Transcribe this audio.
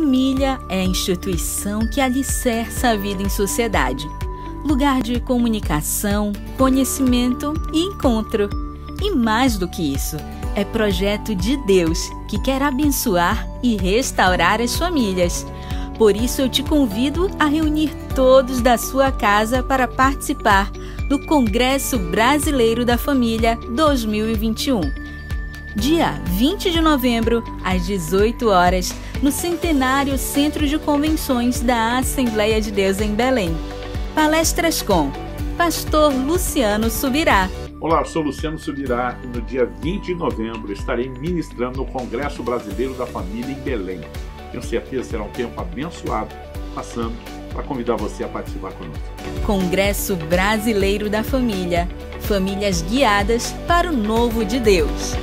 família é a instituição que alicerça a vida em sociedade. Lugar de comunicação, conhecimento e encontro. E mais do que isso, é projeto de Deus que quer abençoar e restaurar as famílias. Por isso eu te convido a reunir todos da sua casa para participar do Congresso Brasileiro da Família 2021. Dia 20 de novembro, às 18 horas, no Centenário Centro de Convenções da Assembleia de Deus em Belém. Palestras com Pastor Luciano Subirá. Olá, eu sou Luciano Subirá e no dia 20 de novembro estarei ministrando no Congresso Brasileiro da Família em Belém. Tenho certeza que será um tempo abençoado, passando para convidar você a participar conosco. Congresso Brasileiro da Família. Famílias guiadas para o novo de Deus.